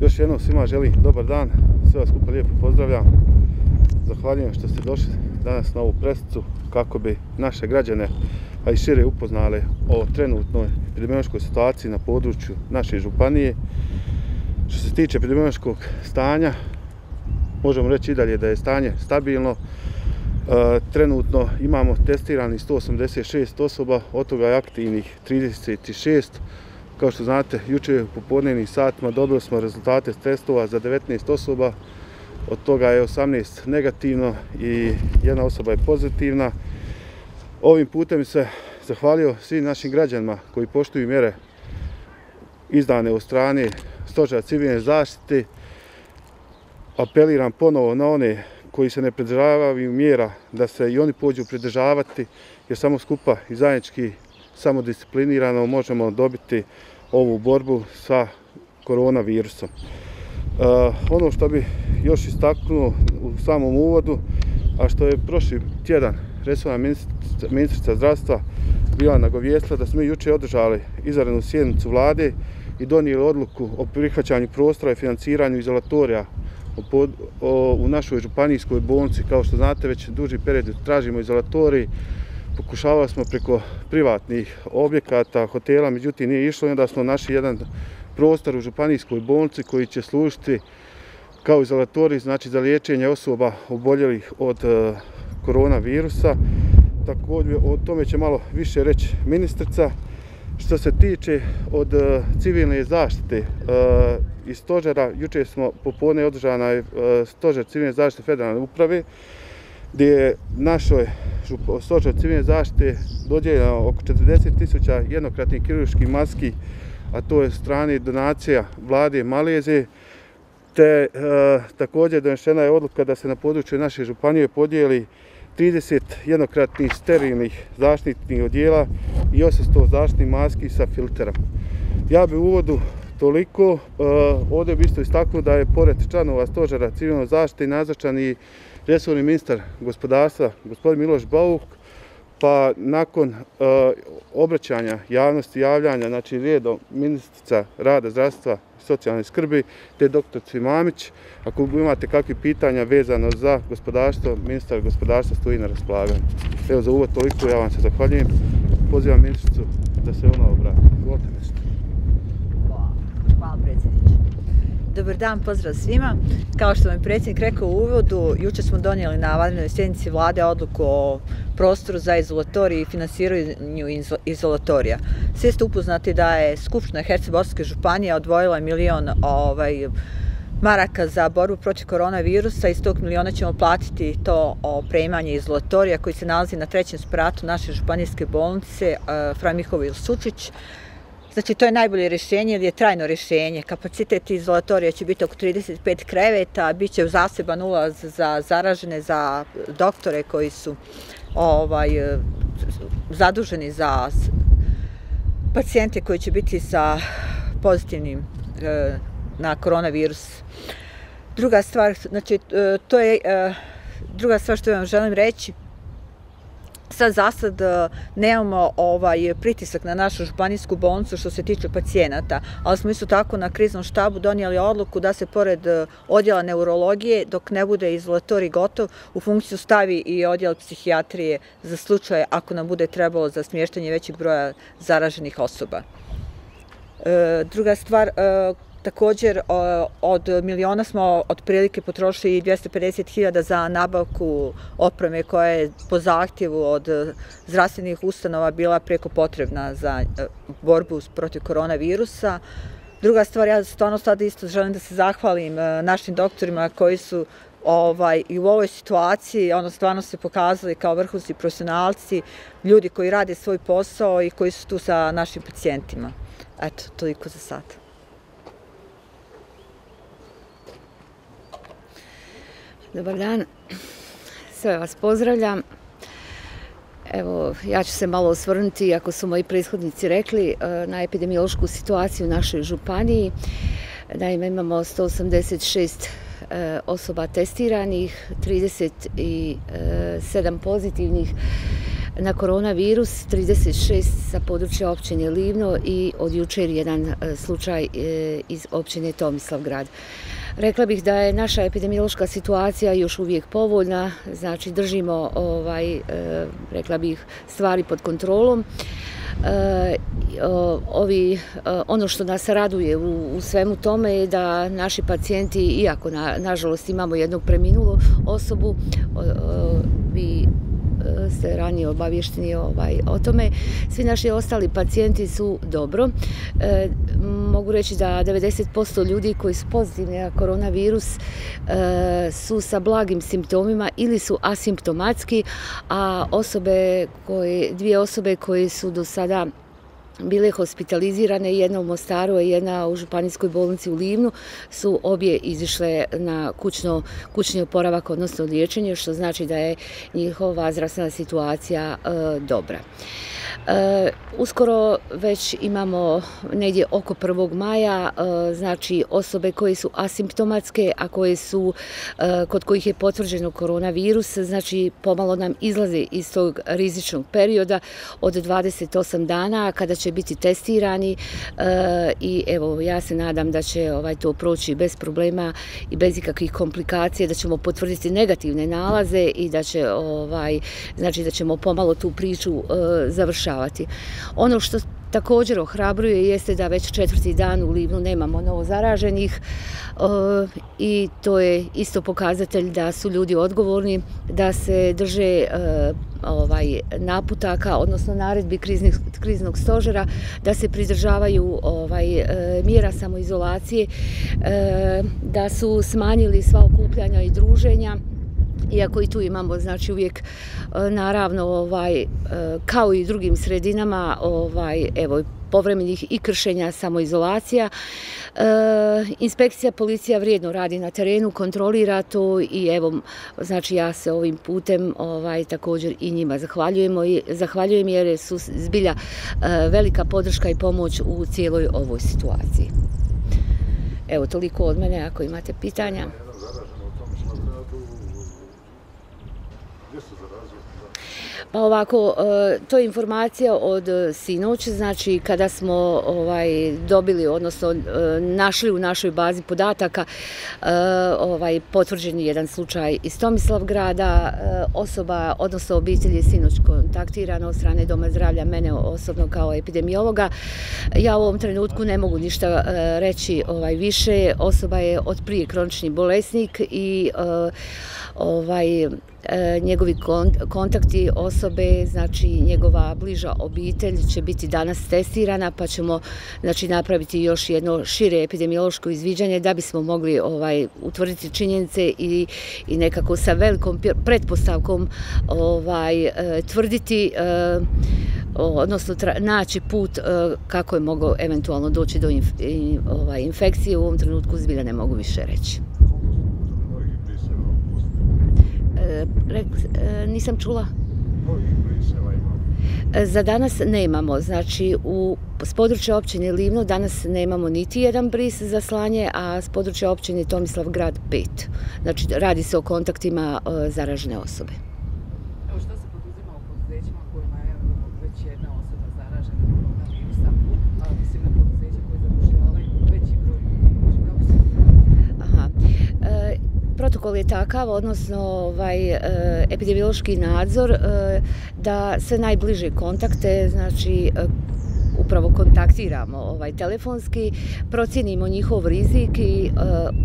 Još jednom svima želim dobar dan, sve vas skupa lijepo pozdravljam. Zahvaljujem što ste došli danas na ovu presicu kako bi naše građane, a i šire upoznali o trenutnoj epidemiološkoj situaciji na području naše županije. Što se tiče epidemiološkog stanja, možemo reći i dalje da je stanje stabilno. E, trenutno imamo testirani 186 osoba, od toga je aktivnih 36 Kao što znate, juče u popodnevnim satima dobili smo rezultate testova za 19 osoba, od toga je 18 negativno i jedna osoba je pozitivna. Ovim putem se zahvalio svim našim građanima koji poštuju mjere izdane u strani stožara civilne zaštite. Apeliram ponovo na one koji se ne pridržavaju mjera da se i oni pođu pridržavati, jer samo skupa i zajednički samodisciplinirano možemo dobiti ovu borbu sa koronavirusom. Uh, ono što bi još istaknuo u samom uvodu, a što je prošli tjedan resorna ministrica, ministrica zdravstva bila nagovijestila da smo juče održali izarenu sjednicu vlade i donijeli odluku o prihvaćanju prostora i financiranju izolatorija u našoj županijskoj bolnici. Kao što znate, već duži period tražimo izolatoriji pokušavali smo preko privatnih objekata, hotela, međutim nije išlo i onda smo našli jedan prostor u Županijskoj bolnici koji će služiti kao izolatori, znači za liječenje osoba oboljelih od e, koronavirusa. Također o tome će malo više reći ministrica. Što se tiče od e, civilne zaštite e, iz stožera, juče smo popodne održana e, stožer civilne zaštite federalne uprave, gdje je našoj stožer civilne zaštite dodjeljeno oko 40.000 jednokratnih kirurških maski, a to je strani donacija vlade Malezije, te e, također donešena je odluka da se na području naše županije podijeli 30 jednokratnih sterilnih zaštitnih odjela i 800 zaštitnih maski sa filterom. Ja bi u uvodu toliko. E, ovdje bi isto istaknuo da je pored članova stožera civilne zaštite nazočan i resorni ministar gospodarstva, gospodin Miloš Bauk, pa nakon eh, obraćanja javnosti, javljanja, znači redom ministrica rada, zdravstva i socijalne skrbi, te doktor Cvimamić, ako imate kakve pitanja vezano za gospodarstvo, ministar gospodarstva stoji na raspolaganju. Evo za uvod toliko, ja vam se zahvaljujem. Pozivam ministricu da se ona obrati. Hvala nešto. Hvala predsjedniče. Dobar dan, pozdrav svima. Kao što vam je predsjednik rekao u uvodu, juče smo donijeli na vanrednoj sjednici vlade odluku o prostoru za izolatoriju i finansiranju izolatorija. Svi ste upoznati da je Skupština Hercegovačke županije odvojila milion ovaj, maraka za borbu protiv koronavirusa i tog miliona ćemo platiti to opremanje izolatorija koji se nalazi na trećem spratu naše županijske bolnice uh, Fra Mihovil Sučić. Znači, to je najbolje rješenje ili je trajno rješenje. Kapacitet izolatorija će biti oko 35 kreveta, bit će zaseban ulaz za zaražene, za doktore koji su ovaj, zaduženi za pacijente koji će biti sa pozitivnim e, na koronavirus. Druga stvar, znači, e, to je e, druga stvar što vam želim reći, sad za sad e, nemamo ovaj pritisak na našu županijsku bolnicu što se tiče pacijenata, ali smo isto tako na kriznom štabu donijeli odluku da se pored e, odjela neurologije, dok ne bude izolatori gotov, u funkciju stavi i odjel psihijatrije za slučaje ako nam bude trebalo za smještanje većeg broja zaraženih osoba. E, druga stvar, e, Također, od miliona smo otprilike potrošili 250.000 za nabavku opreme koja je po zahtjevu od zdravstvenih ustanova bila preko potrebna za e, borbu protiv koronavirusa. Druga stvar, ja stvarno sad isto želim da se zahvalim e, našim doktorima koji su ovaj, i u ovoj situaciji ono stvarno se pokazali kao vrhunski profesionalci, ljudi koji rade svoj posao i koji su tu sa našim pacijentima. Eto, toliko za sad. Dobar dan, sve vas pozdravljam. Evo, ja ću se malo osvrnuti, ako su moji prethodnici rekli, eh, na epidemiološku situaciju u našoj županiji. Naime, imamo 186 eh, osoba testiranih, 37 pozitivnih na koronavirus, 36 sa područja općine Livno i od jučer jedan eh, slučaj iz općine Tomislavgrad. Rekla bih da je naša epidemiološka situacija još uvijek povoljna, znači držimo ovaj, e, rekla bih stvari pod kontrolom. E, ovi, e, ono što nas raduje u, u svemu tome je da naši pacijenti, iako na, nažalost imamo jednog preminulu osobu, ste ranije obavješteni ovaj, o tome. Svi naši ostali pacijenti su dobro. E, mogu reći da 90% ljudi koji su pozitivni na koronavirus e, su sa blagim simptomima ili su asimptomatski, a osobe koje, dvije osobe koje su do sada bile hospitalizirane, jedna u Mostaru, a jedna u Županijskoj bolnici u Livnu, su obje izišle na kućno, kućni oporavak, odnosno liječenje, što znači da je njihova zdravstvena situacija e, dobra. E, uskoro već imamo negdje oko 1. maja, e, znači osobe koje su asimptomatske, a koje su, e, kod kojih je potvrđeno koronavirus, znači pomalo nam izlaze iz tog rizičnog perioda od 28 dana kada će biti testirani e, i evo ja se nadam da će ovaj to proći bez problema i bez ikakvih komplikacija, da ćemo potvrditi negativne nalaze i da će ovaj znači da ćemo pomalo tu priču e, završavati. Ono što također ohrabruje jeste da već četvrti dan u Livnu nemamo novo zaraženih e, i to je isto pokazatelj da su ljudi odgovorni, da se drže ovaj naputaka, odnosno naredbi kriznih, kriznog stožera, da se pridržavaju ovaj, e, mjera samoizolacije, e, da su smanjili sva okupljanja i druženja, iako i tu imamo znači uvijek e, naravno ovaj kao i drugim sredinama ovaj evo povremenih i kršenja samoizolacija. E, inspekcija policija vrijedno radi na terenu, kontrolira to i evo, znači ja se ovim putem ovaj, također i njima zahvaljujemo i zahvaljujem jer su zbilja e, velika podrška i pomoć u cijeloj ovoj situaciji. Evo, toliko od mene ako imate pitanja. Pa ovako, e, to je informacija od e, sinoć, znači kada smo ovaj dobili, odnosno e, našli u našoj bazi podataka ovaj potvrđeni jedan slučaj iz Tomislav grada, osoba, odnosno obitelj je sinoć kontaktirana od strane Doma zdravlja, mene osobno kao epidemiologa. Ja u ovom trenutku ne mogu ništa reći ovaj više, osoba je od prije kronični bolesnik i ovaj E, njegovi kontakti osobe, znači njegova bliža obitelj će biti danas testirana pa ćemo znači, napraviti još jedno šire epidemiološko izviđanje da bismo mogli ovaj, utvrditi činjenice i, i nekako sa velikom pretpostavkom ovaj, e, tvrditi e, odnosno naći put e, kako je mogao eventualno doći do inf, ovaj, infekcije. U ovom trenutku zbilja ne mogu više reći. Rek, e, nisam čula. E, za danas nemamo, znači u s područja općine Livno danas nemamo niti jedan bris za slanje, a s područja općine Tomislav grad pet. Znači radi se o kontaktima e, zaražene osobe. Protokol je takav, odnosno ovaj, e, epidemiološki nadzor, e, da sve najbliže kontakte, znači e, upravo kontaktiramo ovaj telefonski, procjenimo njihov rizik i e,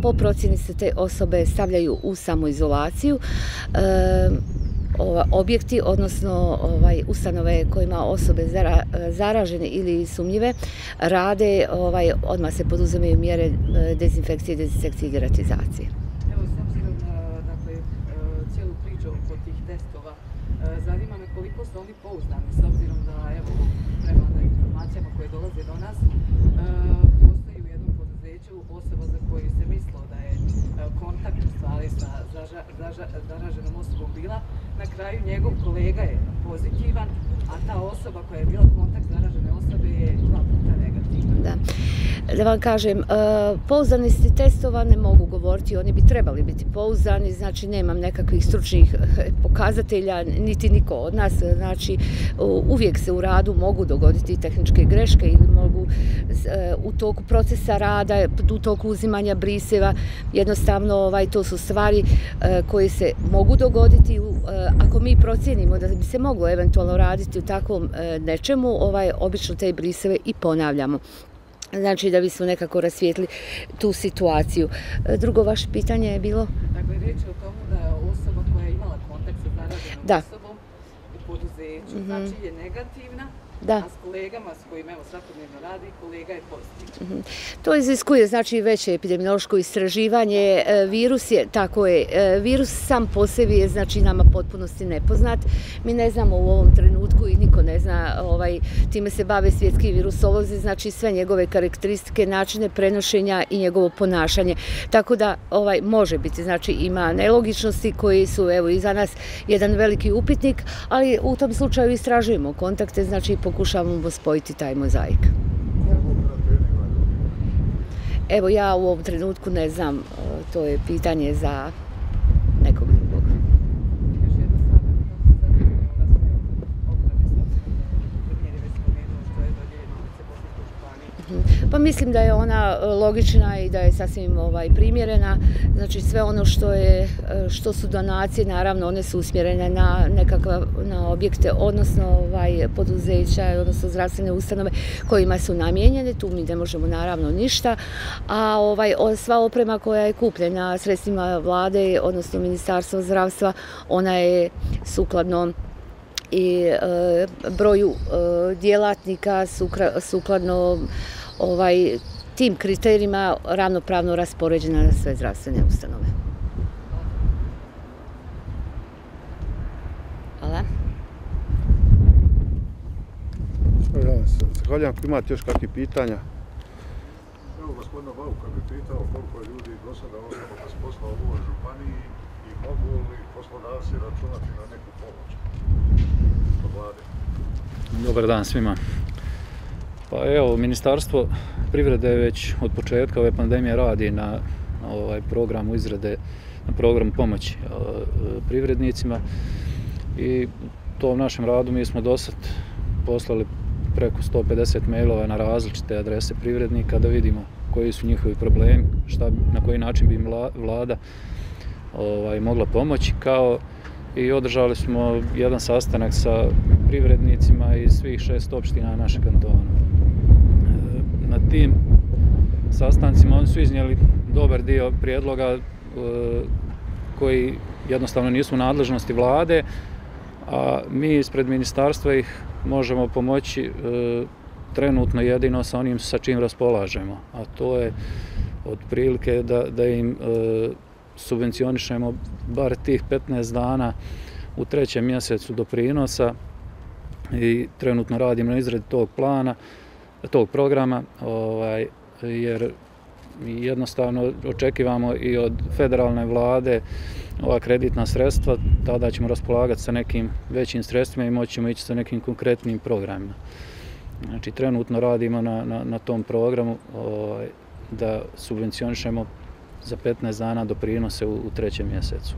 po procjeni se te osobe stavljaju u samoizolaciju. E, ova, objekti, odnosno ovaj, ustanove kojima osobe zara, e, zaražene ili sumnjive, rade, ovaj, odmah se poduzemaju mjere dezinfekcije, dezinsekcije i deratizacije. E, su oni pouzdani, s obzirom da, evo, prema na informacijama koje dolaze do nas, e, postoji u jednom poduzeću osoba za koju se mislo da je e, kontakt u stvari sa zaraženom osobom bila. Na kraju njegov kolega je pozitivan, a ta osoba koja je bila kontakt zaražene osobe je dva puta negativna. Da. Da vam kažem, e, pouzdanosti testova ne mogu govoriti, oni bi trebali biti pouzdani, znači nemam nekakvih stručnih e, pokazatelja, niti niko od nas, e, znači uvijek se u radu mogu dogoditi tehničke greške ili mogu u toku procesa rada, u toku uzimanja briseva, jednostavno ovaj, to su stvari koje se mogu dogoditi. Ako mi procijenimo da bi se moglo eventualno raditi u takvom nečemu, ovaj, obično te briseve i ponavljamo znači da bismo nekako rasvijetli tu situaciju. E, drugo vaše pitanje je bilo? Dakle, riječ je o tomu da osoba koja je imala kontakt sa zaraženom da. osobom u poduzeću, mm -hmm. znači je negativna, da. a s kolegama s kojima evo svakodnevno radi, kolega je pozitivan. Mm -hmm. To iziskuje znači veće epidemiološko istraživanje. E, virus je, tako je, e, virus sam po sebi je znači nama potpunosti nepoznat. Mi ne znamo u ovom trenutku i niko ne zna, ovaj, time se bave svjetski virusolozi, znači sve njegove karakteristike, načine prenošenja i njegovo ponašanje. Tako da ovaj može biti, znači ima nelogičnosti koji su evo i za nas jedan veliki upitnik, ali u tom slučaju istražujemo kontakte, znači po pokušavamo spojiti taj mozaik. Evo ja u ovom trenutku ne znam, to je pitanje za Pa mislim da je ona e, logična i da je sasvim ovaj primjerena. Znači sve ono što je e, što su donacije, naravno one su usmjerene na nekakva na objekte odnosno ovaj poduzeća, odnosno zdravstvene ustanove kojima su namijenjene, tu mi ne možemo naravno ništa. A ovaj sva oprema koja je kupljena sredstvima vlade, odnosno ministarstva zdravstva, ona je sukladno i e, broju e, djelatnika sukladno ovaj, tim kriterijima ravnopravno raspoređena na sve zdravstvene ustanove. Hvala. Ja vam se zahvaljam ako imate još kakve pitanja. Evo, gospodina Bauka bi pitao koliko je ljudi do sada ostalo bez posla u ovoj županiji i mogu li poslodavci računati na neku pomoć od vlade? Dobar dan svima. Pa evo, Ministarstvo privrede već od početka ove pandemije radi na ovaj programu izrade, na program pomoći eh, privrednicima. I to u našem radu mi smo do sad poslali preko 150 mailova na različite adrese privrednika da vidimo koji su njihovi problemi, šta, na koji način bi im vlada ovaj, mogla pomoći, kao i održali smo jedan sastanak sa privrednicima iz svih šest opština našeg kantona tim sastancima oni su iznijeli dobar dio prijedloga e, koji jednostavno nisu u nadležnosti vlade, a mi ispred ministarstva ih možemo pomoći e, trenutno jedino sa onim sa čim raspolažemo, a to je otprilike da, da im e, subvencionišemo bar tih 15 dana u trećem mjesecu do prinosa i trenutno radimo na izredi tog plana tog programa, ovaj, jer jednostavno očekivamo i od federalne vlade ova kreditna sredstva, tada ćemo raspolagati sa nekim većim sredstvima i moćemo ići sa nekim konkretnim programima. Znači, trenutno radimo na, na, na tom programu ovaj, da subvencionišemo za 15 dana doprinose u, u trećem mjesecu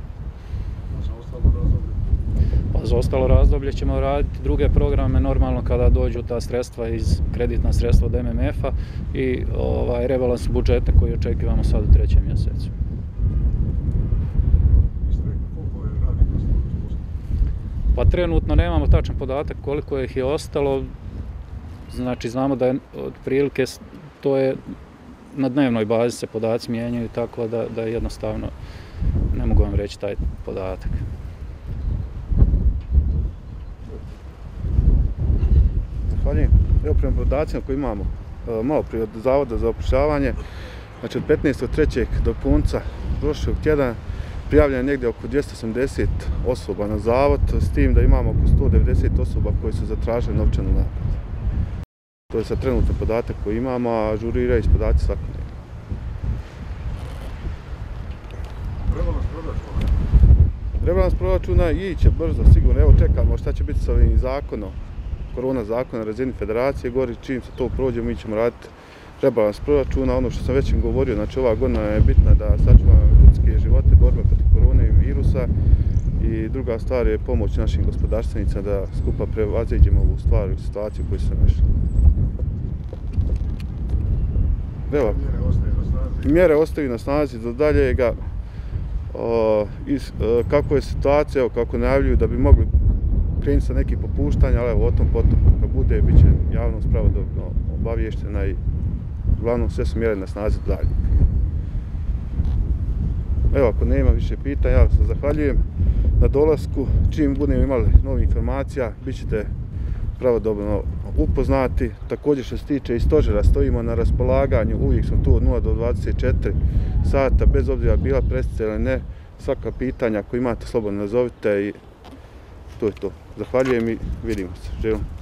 za ostalo razdoblje ćemo raditi druge programe normalno kada dođu ta sredstva iz kreditna sredstva od MMF-a i ovaj rebalans budžeta koji očekivamo sad u trećem mjesecu. Pa trenutno nemamo tačan podatak koliko ih je ostalo. Znači znamo da je otprilike to je na dnevnoj bazi se podaci mijenjaju tako da, da jednostavno ne mogu vam reći taj podatak. Zahvaljujem. Evo prema podacima koji imamo e, malo prije od Zavoda za opušavanje, znači od 15.3. do punca prošlog tjedan prijavljeno je negdje oko 280 osoba na zavod, s tim da imamo oko 190 osoba koji su zatražili novčanu nakladu. To je sad trenutno podatak koji imamo, a žuriraju iz podaci svakodnevno. Rebalans proračuna? Rebalans proračuna iće brzo, sigurno. Evo čekamo šta će biti sa ovim zakonom korona zakona na razini federacije, gori čim se to prođe, mi ćemo raditi rebalans proračuna. Ono što sam već im govorio, znači ova godina je bitna da sačuvamo ljudske živote, borba protiv korone i virusa i druga stvar je pomoć našim gospodarstvenicama da skupa prevaziđemo ovu stvar i situaciju koju se našli. Evo, Mjere ostaju na snazi. do daljega. O, is, e, kako je situacija, kako najavljuju da bi mogli krenuti sa nekim popuštanjem, ali evo, o tom potom, kad bude, bit će javnost pravodobno obavještena i uglavnom sve su mjere na snazi dalje. Evo, ako nema više pitanja, ja se zahvaljujem na dolasku. Čim budemo imali novi informacija, bit ćete pravodobno upoznati. Također što se tiče i stožera, stojimo na raspolaganju, uvijek smo tu od 0 do 24 sata, bez obzira bila prestica ili ne, svaka pitanja ako imate slobodno nazovite i to je to. Zahvaljujem i vidimo se. Želim.